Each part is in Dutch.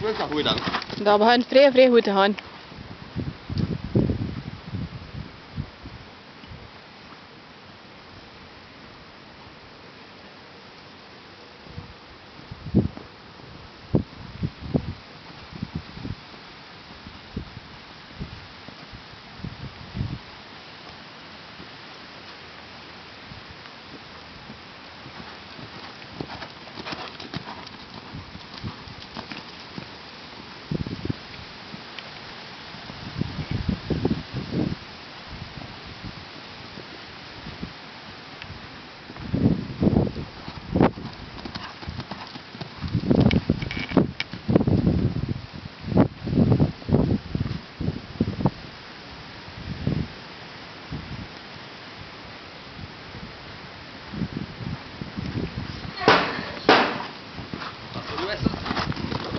Ik Hoe goed dan. Dat begint vrij, vrij goed te gaan.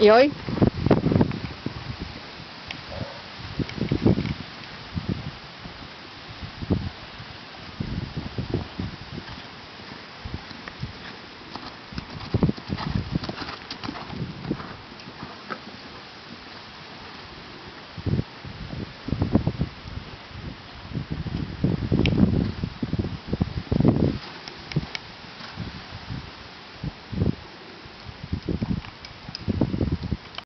哎呦！